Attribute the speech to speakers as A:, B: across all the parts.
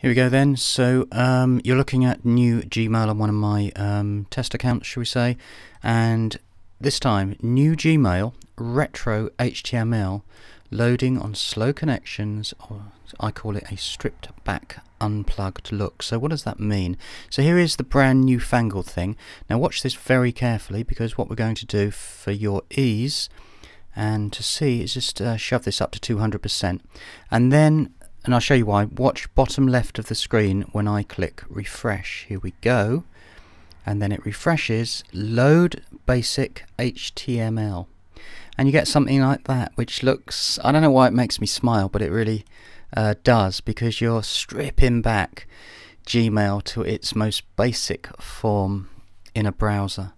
A: Here we go then. So um, you're looking at new Gmail on one of my um, test accounts, shall we say, and this time new Gmail retro HTML loading on slow connections, or I call it a stripped back unplugged look. So what does that mean? So here is the brand new fangled thing. Now watch this very carefully because what we're going to do for your ease and to see is just uh, shove this up to 200% and then and I'll show you why. Watch bottom left of the screen when I click refresh. Here we go. And then it refreshes, load basic HTML. And you get something like that, which looks, I don't know why it makes me smile, but it really uh, does, because you're stripping back Gmail to its most basic form in a browser.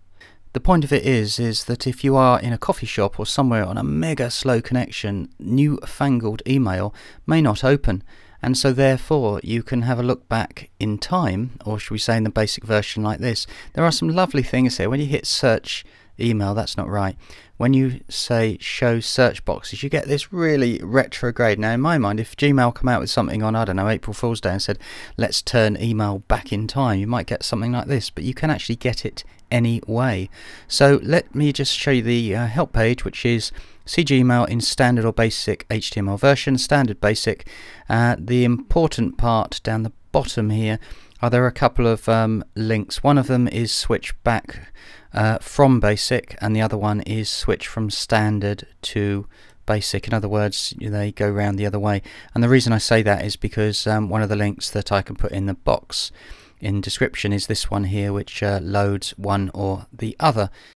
A: The point of it is, is that if you are in a coffee shop or somewhere on a mega slow connection, newfangled email may not open. And so therefore you can have a look back in time, or should we say in the basic version like this. There are some lovely things here. When you hit search email, that's not right. When you say show search boxes, you get this really retrograde. Now, in my mind, if Gmail come out with something on, I don't know, April Fool's Day and said, let's turn email back in time, you might get something like this, but you can actually get it anyway. So let me just show you the uh, help page, which is See Gmail in standard or basic HTML version, standard basic. Uh, the important part down the bottom here are there a couple of um, links. One of them is switch back uh, from basic and the other one is switch from standard to basic. In other words, they go round the other way. And the reason I say that is because um, one of the links that I can put in the box in description is this one here which uh, loads one or the other.